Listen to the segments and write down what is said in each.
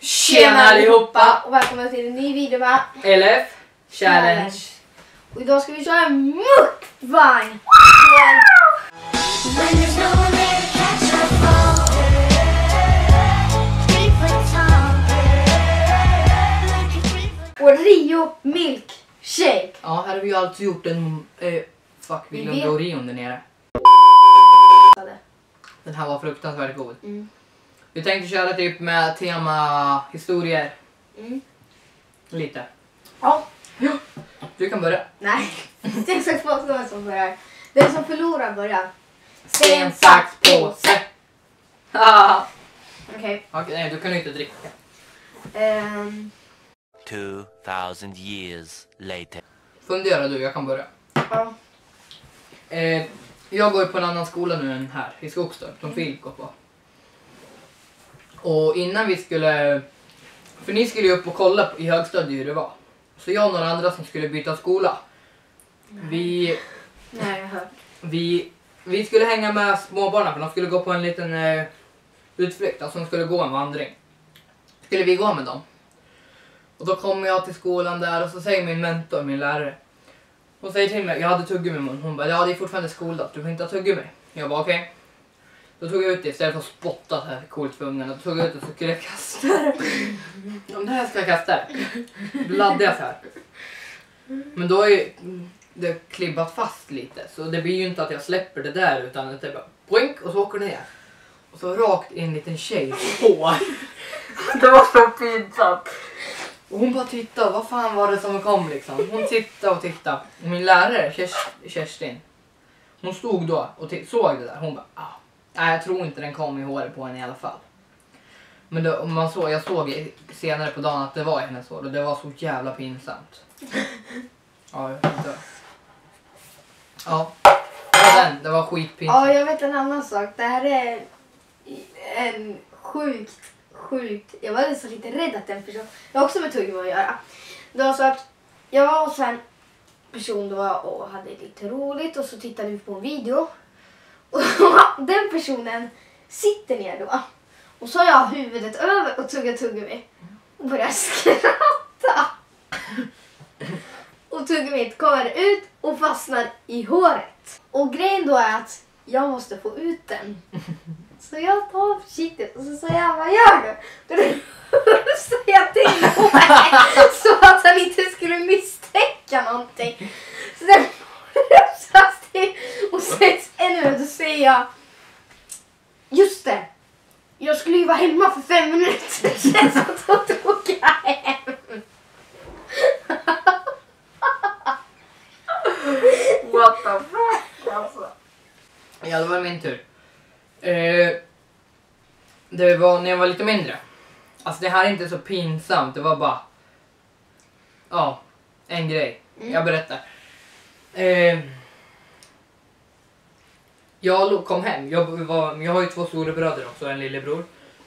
Tjena allihopa! Och välkomna till en ny video med LF Challenge. Och idag ska vi köra en mukbang! Och Rio Milkshake! Ja, här har vi ju alltså gjort en... Eh, fuck, vi glömde Orion där nere. Den här var fruktansvärt god. Mm. Vi tänkte köra typ med tema historier. Mm. Lite. Ja, Du kan börja. nej. Det är vem som börjar. Den som förlorar börjar. Sten, sax, påse. Okej. Okej, nej, du kan ju inte dricka. ehm, 2000 years later. Fundera du, jag kan börja. ja. Eh, jag går på en annan skola nu än här i Skogstorp som Filip går på. Och innan vi skulle, för ni skulle ju upp och kolla i högstadiet hur det var. Så jag och några andra som skulle byta skola. Vi, Nej, jag hört. vi, vi skulle hänga med småbarnen för de skulle gå på en liten eh, utflykt, alltså de skulle gå en vandring. Skulle vi gå med dem. Och då kommer jag till skolan där och så säger min mentor, min lärare. Hon säger till mig, jag hade tuggummi i mun. Hon bara, ja det är fortfarande skoldag, du får inte ha tuggummi. Jag bara okej. Då tog jag ut det istället för att spotta så här coolt för ungarna. Då tog jag ut det så skulle jag kasta det. Om det här ska jag kasta det. Då laddade jag så här. Men då är ju det klibbat fast lite. Så det blir ju inte att jag släpper det där utan att det bara boink och så åker det ner. Och så rakt in en liten tjejs hår. Det var så pinsamt. Och hon bara tittade, vad fan var det som kom liksom? Hon tittade och tittade. Och min lärare, Kers- Kerstin, hon stod då och såg det där. Hon bara, ah. Nej jag tror inte den kom i håret på henne i alla fall. Men då, man såg, jag såg i- senare på dagen att det var hennes hår och det var så jävla pinsamt. Ja, jag vet inte. Ja, det var den. Det var skitpinsamt. Ja, jag vet en annan sak. Det här är en sjukt, sjukt... Jag var så lite rädd att den person... Det har också med tuggummi att göra. Det var så att jag var hos en person då och hade lite roligt och så tittade vi på en video. Och den personen sitter ner då. Och så har jag huvudet över och tuggar tuggummi. Och börjar skratta. Och tuggummit kommer ut och fastnar i håret. Och grejen då är att jag måste få ut den. Så jag tar försiktigt och så säger jag, vad gör du? Då säger jag till håret så att han inte skulle misstänka någonting. Så den och sätts ännu mer. Då säger jag, just det. Jag skulle ju vara hemma för fem minuter sedan så då tog jag hem. What the fuck alltså. Ja, det var min tur. Eh, det var när jag var lite mindre. Alltså det här är inte så pinsamt, det var bara... Ja, en grej. Jag berättar. Eh, jag kom hem, jag, var, jag har ju två storebröder också och en lillebror.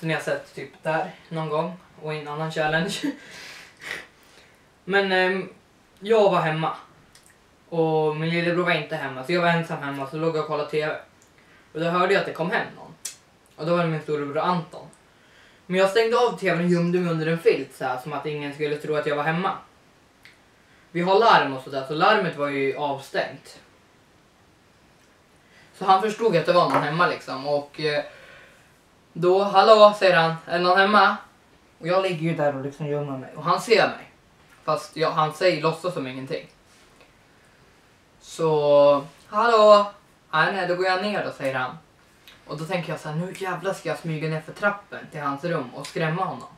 Så ni har sett typ där någon gång och i en annan challenge. Men eh, jag var hemma. Och min lillebror var inte hemma så jag var ensam hemma så låg jag och kollade TV. Och då hörde jag att det kom hem någon. Och då var det min storebror Anton. Men jag stängde av TVn och gömde mig under en filt så här, som att ingen skulle tro att jag var hemma. Vi har larm och sådär så larmet var ju avstängt. Så han förstod att det var någon hemma liksom och eh, då, hallå säger han, är det någon hemma? Och jag ligger ju där och liksom gömmer mig och han ser mig. Fast jag, han säger, låtsas som ingenting. Så, hallå? Nej, nej, då går jag ner då, säger han. Och då tänker jag så här, nu jävlar ska jag smyga ner för trappen till hans rum och skrämma honom.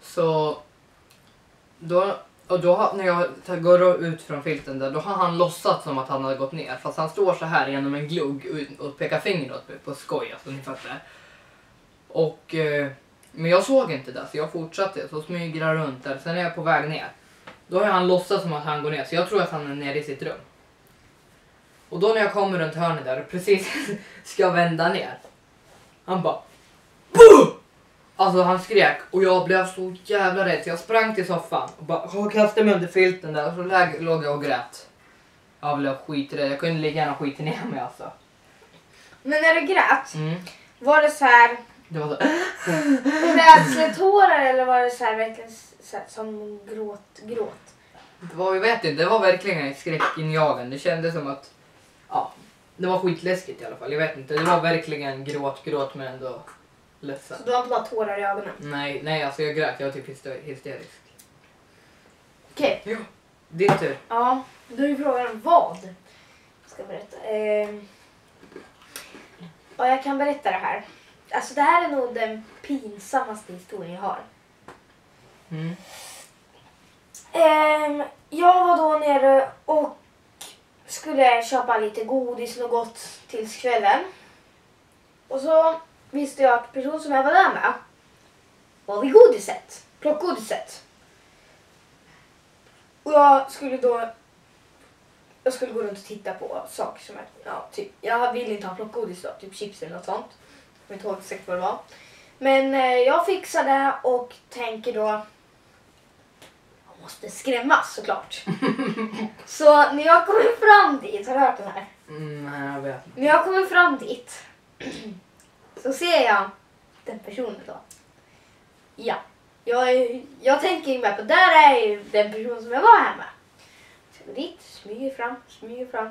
Så, då, och då har- när jag går ut från filten där, då har han låtsats som att han hade gått ner. Fast han står så här genom en glugg och- pekar finger åt mig på skoj, alltså ni fattar. Och, eh, men jag såg inte det, så jag fortsatte. Så smyger jag runt där, sen är jag på väg ner. Då har han låtsats som att han går ner, så jag tror att han är nere i sitt rum. Och då när jag kommer runt hörnet där och precis ska vända ner. Han bara BOOM! Alltså han skrek och jag blev så jävla rädd så jag sprang till soffan och bara kastade mig under filten där och så läg, låg jag och grät. Jag blev skiträdd, jag kunde ligga gärna skita ner mig alltså. Men när du grät, Mm. var det så här Det var så... Rädsletårar eller var det så här verkligen så här, som gråt, gråt? Det var, jag vet inte, det var verkligen skräckinjagande. Det kändes som att... Ja, det var skitläskigt i alla fall. Jag vet inte, det var verkligen gråt, gråt men ändå ledsen. Så du har inte bara tårar i ögonen? Nej, nej alltså jag grät. Jag var typ hyster- hysterisk. Okej, Ja. Din tur. ja. Då är frågan vad? Jag ska berätta. Ehm. Ja, jag kan berätta det här. Alltså det här är nog den pinsammaste historien jag har. Mm. Ehm, jag var då nere och skulle köpa lite godis och gott tills kvällen. Och så visste jag att personen som jag var där med var vid godiset, plockgodiset. Och jag skulle då jag skulle gå runt och titta på saker som jag, ja, typ, jag ville inte ha plockgodis då, typ chips eller något sånt. Jag kommer inte exakt vad det var. Men eh, jag fixade och tänker då jag måste skrämmas såklart. Så när jag kommer fram dit, har du hört den här? Mm, nej, jag vet inte. När jag kommer fram dit så ser jag den personen då. Ja, jag, jag tänker mig på där är den person som jag var här med. Så jag går dit, smyger fram, smyger fram.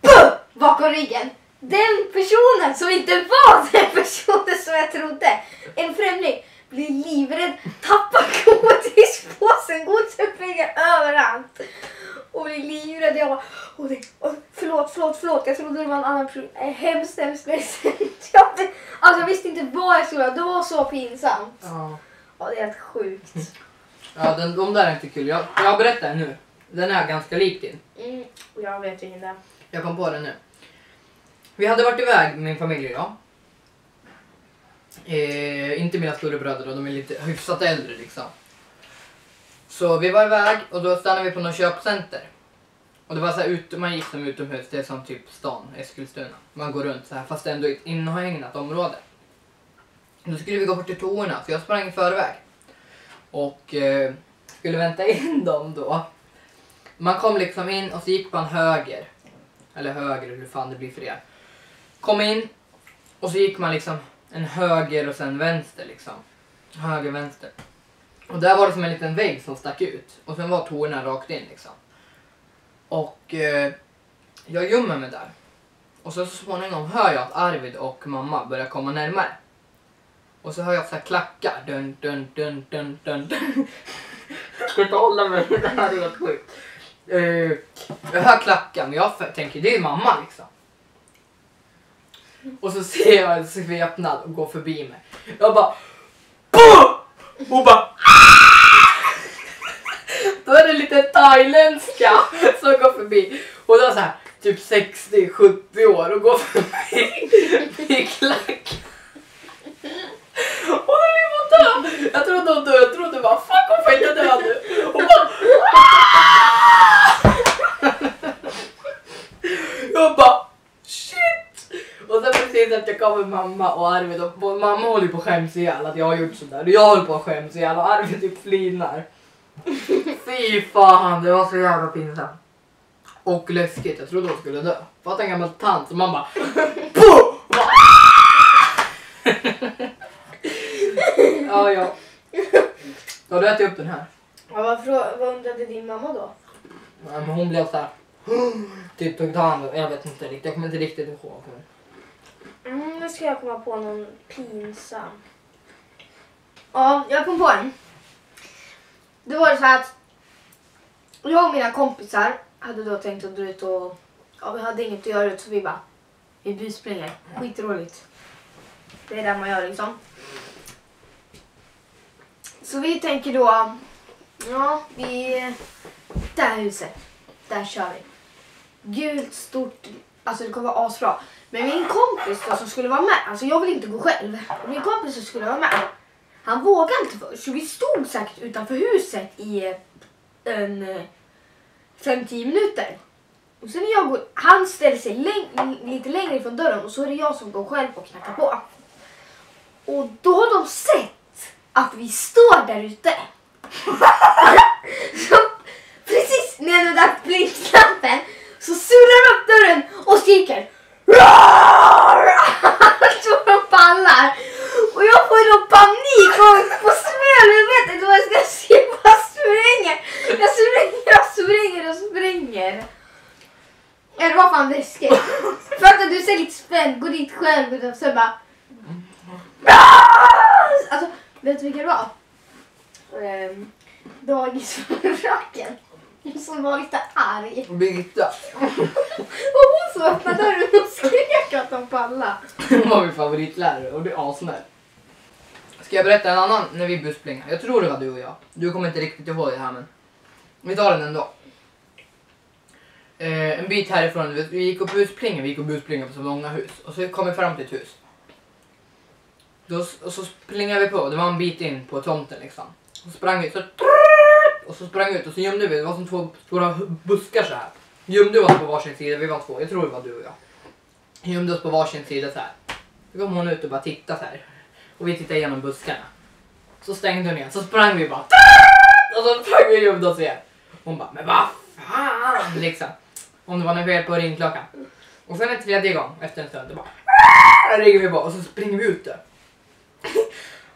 Puh! Bakom ryggen. Den personen som inte var den personen som jag trodde. En främling blir livrädd, tappar godispåsen, godiset flyger överallt. Och blir livrädd. Jag bara, och det, och förlåt, förlåt, förlåt. Jag trodde det var en annan person. Är hemskt, hemskt ledsen. Jag, alltså jag visste inte vad jag skulle göra. Det var så pinsamt. Ja. Ja, det är helt sjukt. Ja, den, de där är inte kul. Jag, jag berättar en nu. Den är ganska lik din. Mm, jag vet ingen det är. Jag kom på den nu. Vi hade varit iväg, min familj och jag. Eh, inte mina storebröder då, de är lite hyfsat äldre liksom. Så vi var iväg och då stannade vi på något köpcenter. Och det var så här ut, man gick som utomhus, det är som typ stan, Eskilstuna. Man går runt så här fast ändå i ett inhägnat område. Då skulle vi gå bort till toorna så jag sprang i förväg. Och eh, skulle vänta in dem då. Man kom liksom in och så gick man höger. Eller höger, hur fan det blir för er. Kom in och så gick man liksom en höger och sen vänster liksom. Höger, vänster. Och där var det som en liten vägg som stack ut. Och sen var tårna rakt in liksom. Och eh, jag gömmer mig där. Och så, så småningom hör jag att Arvid och mamma börjar komma närmare. Och så hör jag så här klackar. Dun, dun, dun, dun, dun, dun. Jag ska inte hålla mig, det här är helt sjukt. Eh, jag hör klackar, men jag tänker det är mamma liksom. Och så ser jag en svepnad och går förbi mig. Jag bara... Boom! Hon bara... Ah! Då är det lite thailändska som går förbi. Och då så här typ 60-70 år och går förbi i klack. Hon höll ju på att dö. Jag trodde hon död. Jag trodde bara fuck hon får inte dö nu. Hon bara... Ah! Jag bara precis efter kommer mamma och Arvid och mamma håller på att skäms ihjäl att jag har gjort sådär. Och jag håller på att skäms ihjäl och Arvid typ flinar. Fy fan, det var så jävla pinsamt. Och läskigt, jag trodde hon skulle dö. Fatta en gammal tant som man bara... Ja, ja. Ja, du äter upp den här. Ja, vad, vad undrade din mamma då? Ja, men hon blev såhär... Typ tog hand Jag vet inte riktigt. Jag kommer inte riktigt ihåg. Mm, nu ska jag komma på någon pinsam. Ja, jag kom på en. Det var så här att jag och mina kompisar hade då tänkt att dra ut och ja, vi hade inget att göra ut så vi bara vi buspringer. Skitroligt. Det är det man gör liksom. Så vi tänker då, ja vi, det här huset, där kör vi. Gult, stort, alltså det kommer vara asbra. Men min kompis då som skulle vara med, alltså jag vill inte gå själv. Min kompis som skulle vara med, han vågade inte först. Så vi stod säkert utanför huset i eh, en eh, 5-10 minuter. Och sen när jag går, han ställer sig läng- lite längre ifrån dörren och så är det jag som går själv och knackar på. Och då har de sett att vi står där ute. så precis när jag nuddar blinklampen så surrar de upp dörren och skriker Alltså, de pallar. Och jag får då panik och på smön. Jag vet inte vad jag ska se. Jag bara springer. Jag springer och springer och springer. Ja, det var fan läskigt. För att du ser lite spänd, går dit själv och så bara... Alltså, vet du vilka det var? Ehm, um, Dagisfröken. Som var lite arg. Birgitta. Och hon som öppnade dörren och skrek att de pallade. Hon var min favoritlärare och det är assnäll. Ska jag berätta en annan när vi busplingade? Jag tror det var du och jag. Du kommer inte riktigt ihåg det här men vi tar den ändå. Eh, en bit härifrån, vi- vi gick och busplingade, vi gick och busplingade på så många hus. Och så kom vi fram till ett hus. Då, och så plingade vi på, det var en bit in på tomten liksom. Och så sprang vi så och så sprang vi ut och så gömde vi, det var som två stora buskar så här. Gömde oss på varsin sida, vi var två, jag tror det var du och jag. Gömde oss på varsin sida så här. Så kom hon ut och bara tittade så här. Och vi tittade igenom buskarna. Så stängde hon igen, så sprang vi bara. Och så sprang vi och gömde oss igen. Hon bara, men vad fan liksom. Om det var något fel på ringklockan. Och sen en tredje gång efter en stund, då bara. Ringer vi bara och så springer vi ut där.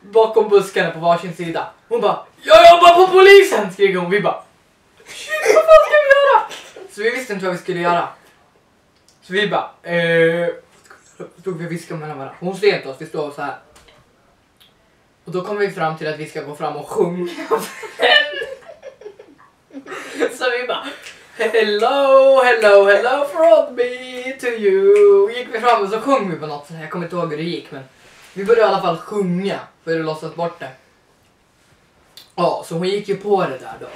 Bakom buskarna på varsin sida. Hon bara, jag jobbar på polisen! skriker hon. Vi bara, shit vad fan ska vi göra? Så vi visste inte vad vi skulle göra. Så vi bara, eh, stod vi och viskade mellan varandra. Hon ser inte oss, vi står så här. Och då kom vi fram till att vi ska gå fram och sjunga. så vi bara, hello, hello, hello from me to you. Gick vi fram och så sjöng vi på något, jag kommer inte ihåg hur det gick men vi började i alla fall sjunga för att låtsas bort det. Ja, så hon gick ju på det där då.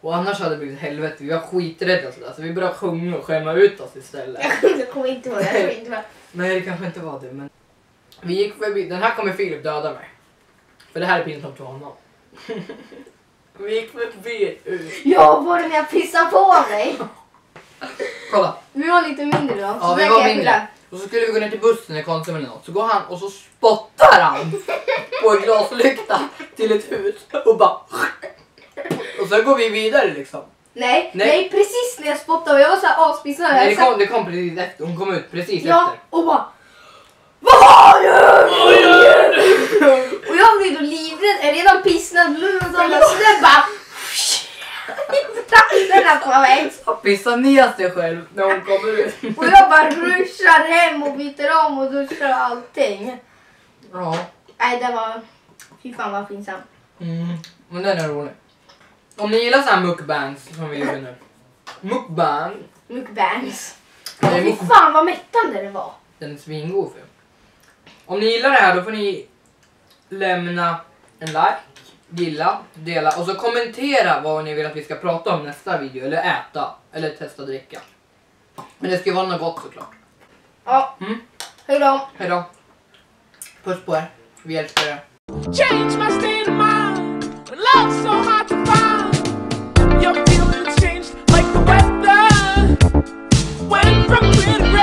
Och annars hade det blivit helvete, vi var skiträdda sådär så vi började sjunga och skämma ut oss istället. Jag kommer inte ihåg. Jag tror inte var. Nej, det kanske inte var det, men... Vi gick förbi, den här kommer Filip döda mig. För det här är pinsamt för honom. vi gick förbi ett hus. Jag var det när jag pissade på mig. Kolla! Vi var lite mindre då. Ja, vi var mindre. Och så skulle vi gå ner till bussen eller Konsum eller något. Så går han och så spottar han på en glaslykta till ett hus och bara... Så går vi vidare liksom. Nej, Nej. nej, precis när jag spottade och jag var såhär aspissnödig. Nej, det kom, det kom precis efter. Hon kom ut precis Ja, efter. och bara Vad gör du? Och jag blev då livrädd, jag är redan pissnödig, så den bara Den där på mig. Pissar ner sig själv när hon kommer ut. Och jag bara ruschar hem och byter om och duschar och allting. Ja. Nej, det var... Fy fan vad pinsamt. Mm, men den är rolig. Om ni gillar så här mukbangs som vi gjorde nu. Mukbang. Mukbangs. Det Åh, Fy fan vad mättande det var. Den är svingod för. Om ni gillar det här då får ni lämna en like, gilla, dela och så kommentera vad ni vill att vi ska prata om nästa video eller äta eller testa dricka. Men det ska ju vara något gott såklart. Ja, Mm. hejdå. Hejdå. Puss på er. Vi älskar er. from creative